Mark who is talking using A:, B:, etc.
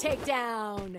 A: Takedown.